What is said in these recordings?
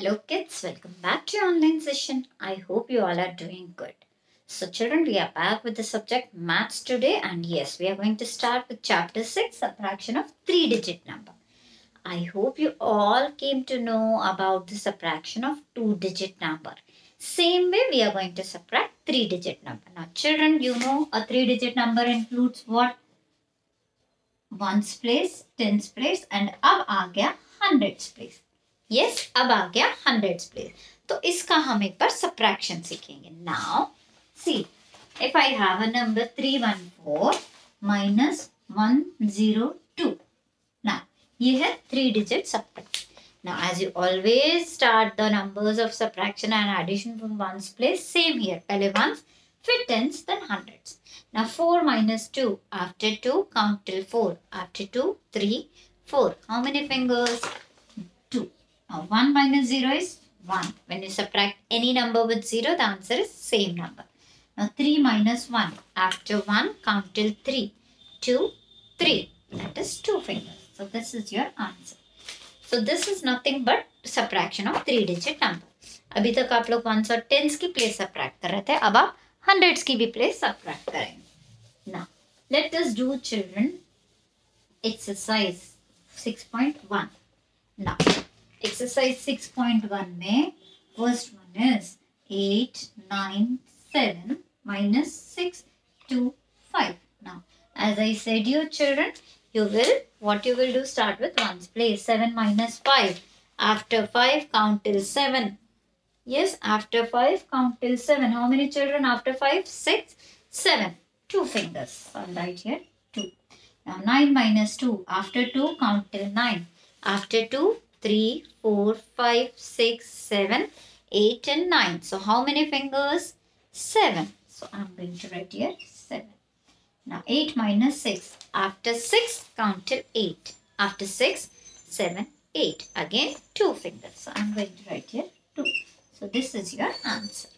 Hello kids, welcome back to online session. I hope you all are doing good. So children, we are back with the subject maths today and yes, we are going to start with chapter 6, subtraction of 3 digit number. I hope you all came to know about the subtraction of 2 digit number. Same way we are going to subtract 3 digit number. Now children, you know a 3 digit number includes what? 1's place, 10's place and ab aa 100's place. Yes अब आ गया hundreds place तो इसका हम एक बार subtraction सीखेंगे now see if I have a number three one four minus one zero two ना ये है three digit subtraction Now, as you always start the numbers of subtraction and addition from ones place, same here. पहले ones, फिर tens, then hundreds. Now, 4 minus 2. After 2, count till 4. After 2, 3, 4. How many fingers? Now 1 minus 0 is 1. When you subtract any number with 0, the answer is same number. Now 3 minus 1. After 1, count till 3. 2, 3. That is 2 fingers. So this is your answer. So this is nothing but subtraction of 3 digit number. अभी तक आप लोग once और tense की place subtract कर रहे थे अब आप हंड्रेड्स की भी प्लेस सब्ट्रैक्ट करेंगे ना let us do children exercise 6.1 now exercise 6.1 में first one is 8 9 7 minus 6 2 5 now as i said you children you will what you will do start with ones place 7 minus 5 after 5 count till 7 yes after 5 count till 7 how many children after 5 6 7 two fingers i'll write here 2 now 9 minus 2 after 2 count till 9 after 2 3, 4, 5, 6, 7, 8 and 9. So how many fingers? 7. So I'm going to write here 7. Now 8 minus 6. After 6, count till 8. After 6, 7, 8. Again 2 fingers. So I'm going to write here 2. So this is your answer.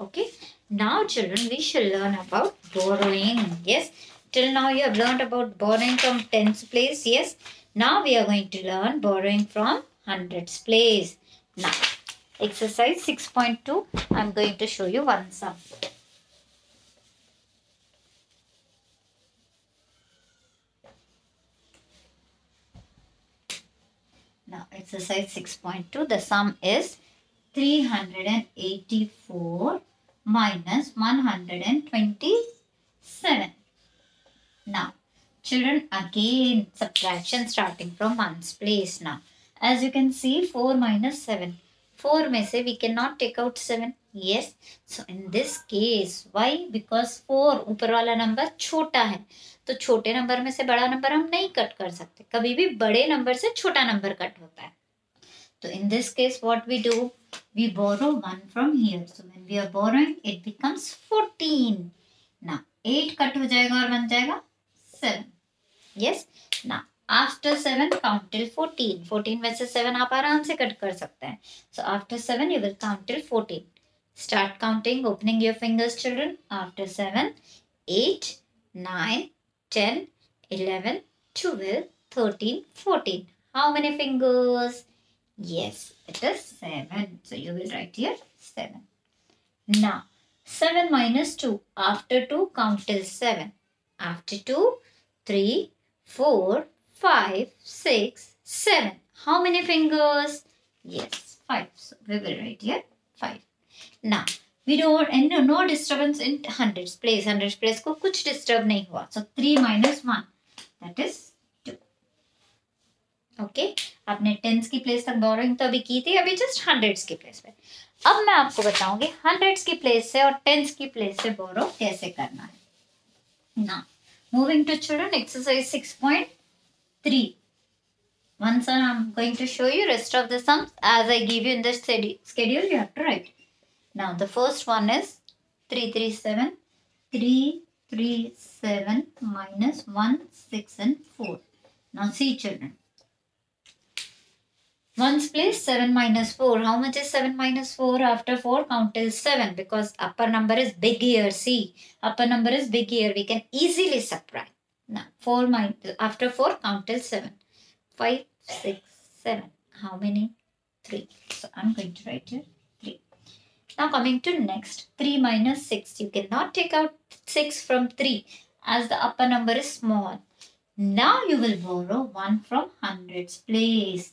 Okay. Now children, we shall learn about borrowing. Yes. Till now you have learned about borrowing from tens place. Yes. Now we are going to learn borrowing from hundreds place. Now, exercise 6.2, I am going to show you one sum. Now, exercise 6.2, the sum is 384 minus 127. Now, Children, again subtraction starting from ones place now. As you can see, 4 minus 7. 4 में से we cannot take out 7. Yes. So in this case, why? Because 4 ऊपर वाला number छोटा है तो छोटे number में से बड़ा नंबर हम नहीं कट कर सकते कभी भी बड़े नंबर से छोटा नंबर कट होता है तो in this case what we do we borrow one from here so when we are borrowing it becomes 14 ना 8 कट हो जाएगा और बन जाएगा 7 yes now after 7 count till 14 14 में से 7 आप आराम से कट कर सकते हैं so after 7 you will count till 14 start counting opening your fingers children after 7 8 9 10 11 12 13 14 how many fingers yes it is 7 so you will write here 7 now 7 minus 2 after 2 count till 7 after 2 3 4, 5, 6, 7. How many fingers? Yes, 5. So we will write here 5. Now, we don't, and no, no disturbance in hundreds place. Hundreds place ko kuch disturb nahi hua. So 3 minus 1, that is 2. okay? आपने tens की place तक borrowing तो अभी की थी अभी just hundreds की place पे अब मैं आपको बताऊँगी हंड्रेड्स की प्लेस से और टेंस की प्लेस से बोरो कैसे करना है ना Moving to children, exercise 6.3. One Once I'm going to show you rest of the sums as I give you in the schedule, you have to write. Now, the first one is 337. 337 minus 1, 6 and 4. Now, see children. Ones place 7 minus 4. How much is 7 minus 4? After 4 count till 7 because upper number is big here. See, upper number is big here. We can easily subtract. Now 4 minus after 4 count till 7. 5, 6, 7. How many? 3. So I'm going to write here 3. Now coming to next 3 minus 6. You cannot take out 6 from 3 as the upper number is small. Now you will borrow 1 from hundreds place.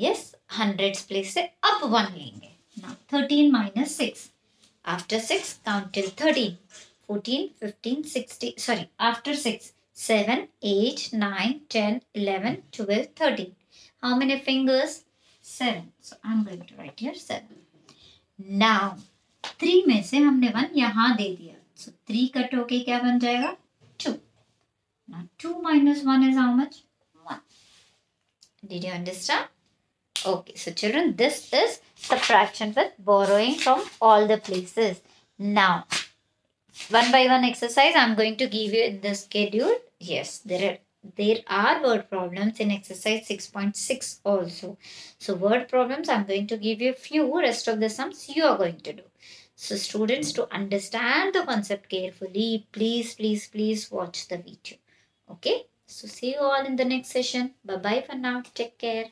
Yes hundreds place से अब one लेंगे now thirteen minus six after six count till thirteen fourteen fifteen sixteen sorry after six seven eight nine ten eleven twelve thirteen how many fingers seven so I am going to write here seven now three में से हमने one यहाँ दे दिया. So three cut होके क्या बन जाएगा? Two two minus one is how much one did you understand Okay, so children, this is subtraction with borrowing from all the places. Now, one by one exercise I'm going to give you in the schedule. Yes, there are there are word problems in exercise 6.6 also. So word problems I'm going to give you a few. Rest of the sums you are going to do. So students to understand the concept carefully, please, please, please watch the video. Okay. So see you all in the next session. Bye bye for now. Take care.